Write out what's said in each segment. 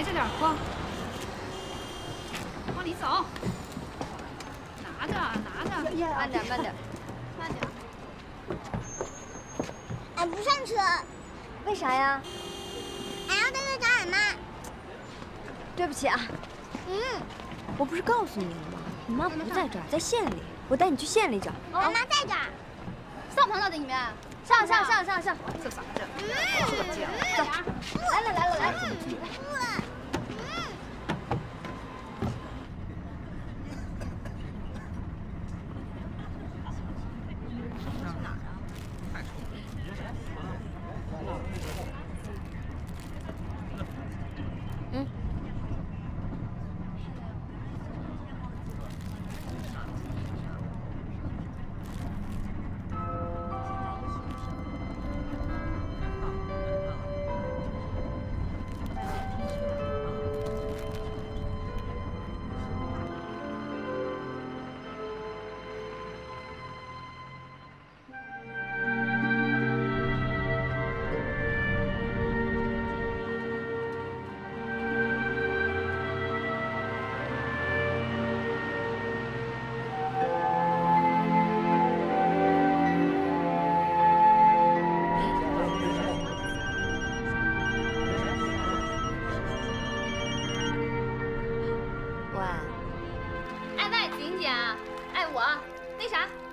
别着点慌，往里走，拿着拿着，慢点慢点，慢点。俺不上车，为啥呀？俺要在这找俺妈。对不起啊。嗯，我不是告诉你了吗？你妈不在这儿，在县里。我带你去县里找。俺妈在这儿。上棚了，在里面。上上上上上。这啥子？走。来了来了来。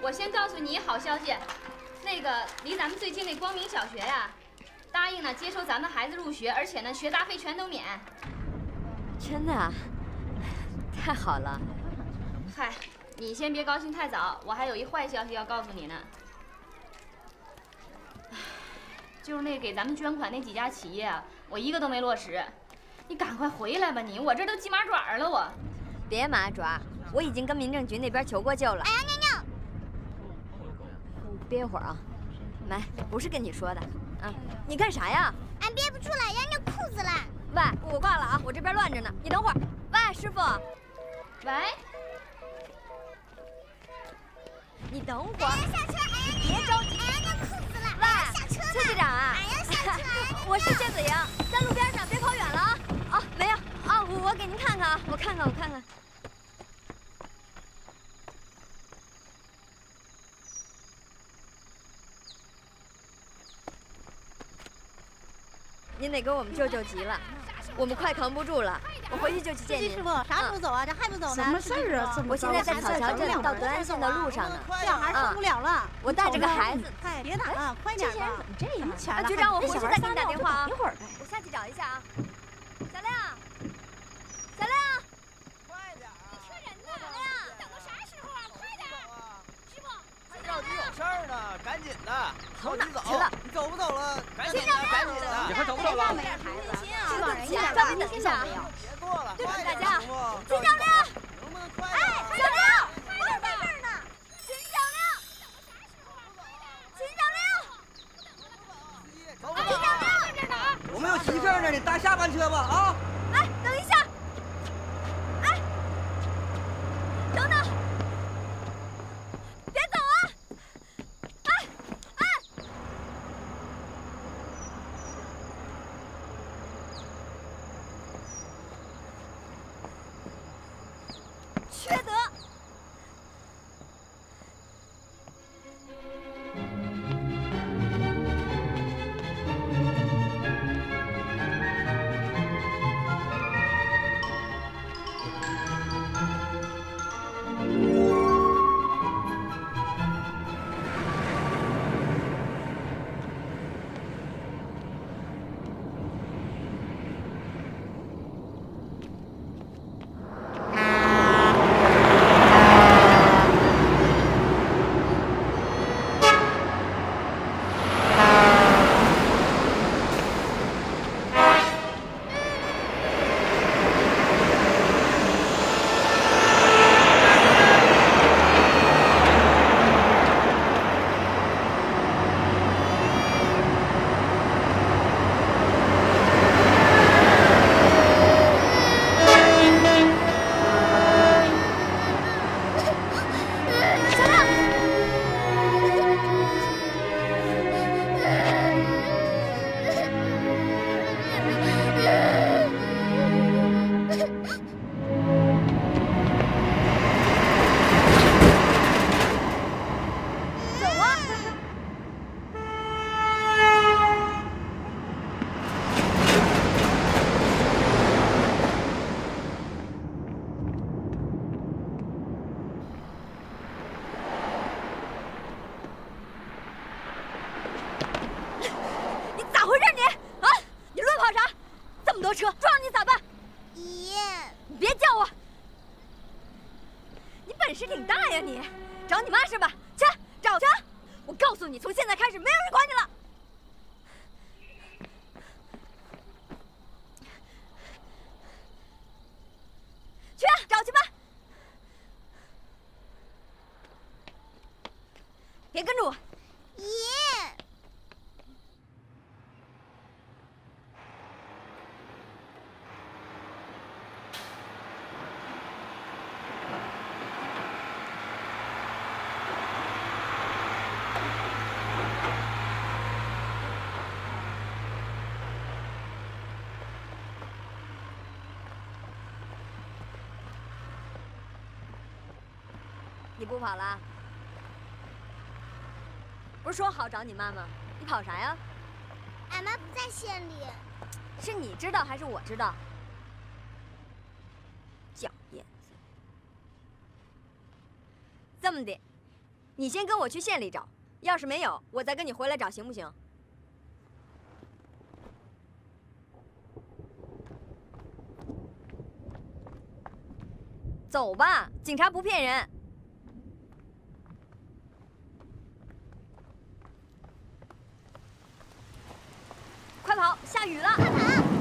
我先告诉你好消息，那个离咱们最近那光明小学呀，答应呢接收咱们孩子入学，而且呢学杂费全都免。真的啊？太好了。嗨，你先别高兴太早，我还有一坏消息要告诉你呢。就是那给咱们捐款那几家企业啊，我一个都没落实。你赶快回来吧，你我这都鸡麻爪了，我。别麻爪，我已经跟民政局那边求过救了。憋一会儿啊，没，不是跟你说的，啊，你干啥呀？俺憋不住了，要尿裤子了。喂，我挂了啊，我这边乱着呢，你等会儿。喂，师傅。喂。你等会儿。俺要下车，俺你别着急。俺要尿裤子了。喂，下车了。崔局长啊。俺要 下车。我是谢子莹，在路边上，别跑远了啊。哦，没有，啊，我给您看看啊，我看看，我看看。您得给我们救救急了，我们快扛不住了。我回去就去见您。师傅，啥时候走啊？这还不走呢？什么事儿啊？我现在在草桥镇到德安县的路上呢。小孩受不了了。我带着个孩子。哎，别打了，快点吧。怎么这样？局长，我回去再给你打电话啊。一会儿呗。我下去找一下啊。小亮，小亮，快点你缺人呢。小亮，等到啥时候啊？快点。师傅，还着急有事儿呢，赶紧的。跑哪走去了？你走不走了？赶紧的，赶紧的。你还走不走了？这个急，稍微等一下。别过了，对不起大家。秦小亮？哎，小亮，快点在这儿呢。秦小亮，秦小亮，秦小亮，在这呢。我们有急事呢，你搭下班车吧啊。哎，等一下。哎，等等。别走啊！哎哎。缺德！么多车，撞你咋办？你别叫我，你本事挺大呀你，找你妈是吧？去找去！我告诉你，从现在开始没有人管你了。去找去吧，别跟着我。不跑了？不是说好找你妈吗？你跑啥呀？俺妈不在县里。是你知道还是我知道？脚眼子。这么的，你先跟我去县里找，要是没有，我再跟你回来找，行不行？走吧，警察不骗人。快跑，下雨了！快跑！